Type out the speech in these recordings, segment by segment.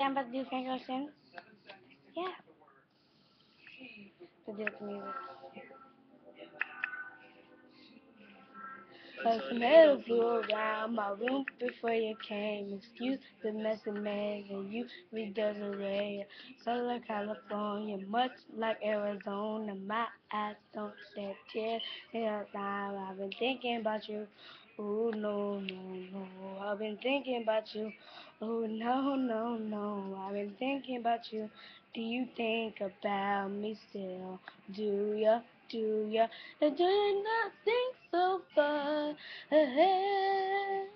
About to do Frank Ocean. Yeah. To do the music. A tornado flew around my room before you came. Excuse the mess it made, and you redecorate. Southern California, much like Arizona. My eyes don't shed tears time. I've been thinking about you. Oh no, no, no. I've been thinking about you. Oh no, no, no. I've been thinking about you. Do you think about me still? Do ya? Do ya? And do you not think so far ahead?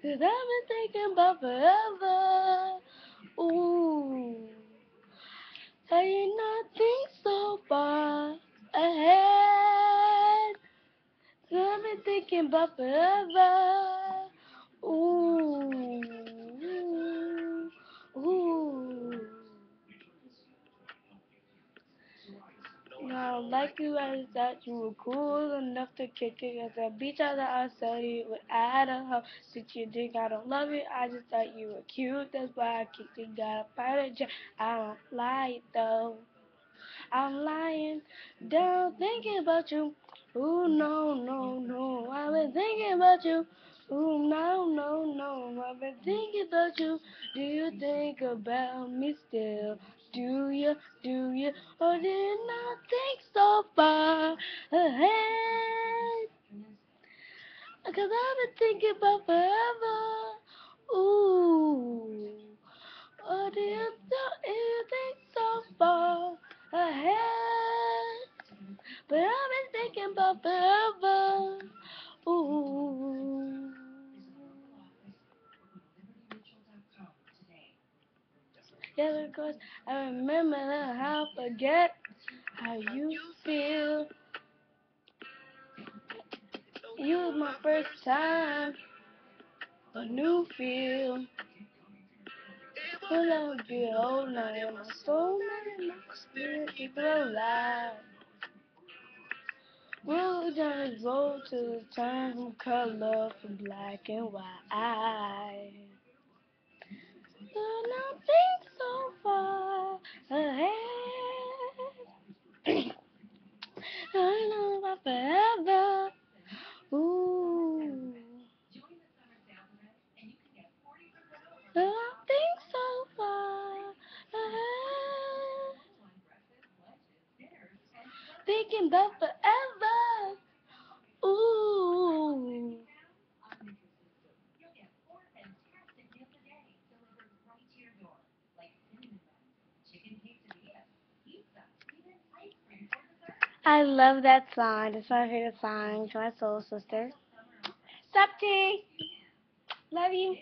Cause I've been thinking about forever. Ooh. Do you not think so far ahead? Cause I've been thinking about forever. Ooh. No, I don't like you, just thought you were cool enough to kick it at the beach out that I studied with I had a house. Did you think I don't love you? I just thought you were cute, that's why I kicked it. Got a private jet, I don't lie though. I'm lying down thinking about you. Ooh, no, no, no, I've been thinking about you. Ooh, no, no, no, I've been thinking about you. Do you think about me still? Do you, do you, or you not think so far ahead? Cause I've been thinking about forever. Ooh, or do you, do you think so far ahead? But I've been thinking about forever. Ooh. Because I remember how I forget how you feel. You was my first time, a new feel. Full of you whole night, my soul, my spirit, keep it alive. Roll down this road to the time from color from black and white. Not think so far ahead. I know about forever. Ooh. Not think so far ahead. Thinking about forever. Ooh. I love that song. It's my favorite song to my soul sister. Stop T. Love you.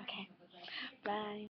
Okay. Bye.